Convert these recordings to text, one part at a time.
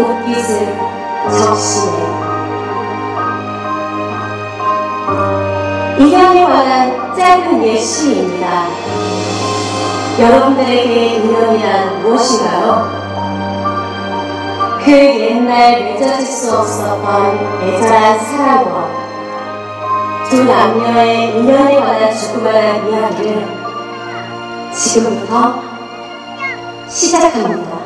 옷깃을 적시해 이경에 관한 짧은 예시입니다. 여러분들에게 인연이란 무엇인가요? 그 옛날 맺어질 수 없었던 애절한 사랑과 두 남녀의 인연에 관한 죽음한 이야기를 지금부터 시작합니다.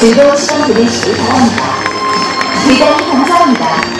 즐거운 시간 보내시기 바랍니다. 대단히 감사합니다.